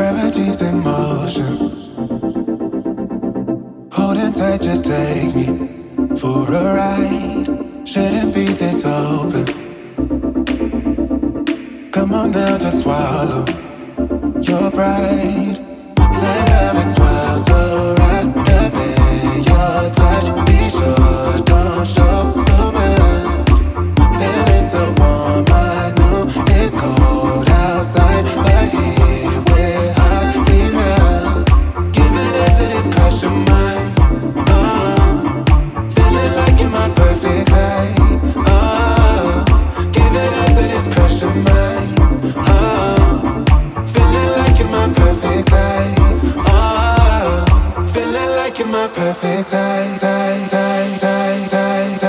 gravity's in motion. Holding tight, just take me for a ride. Shouldn't be this open. Come on now, just swallow your pride. Let love swallow. perfect time, time, time, time, time.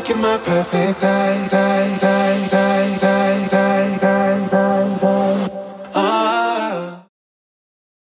like in my perfect time, time, time, time, time.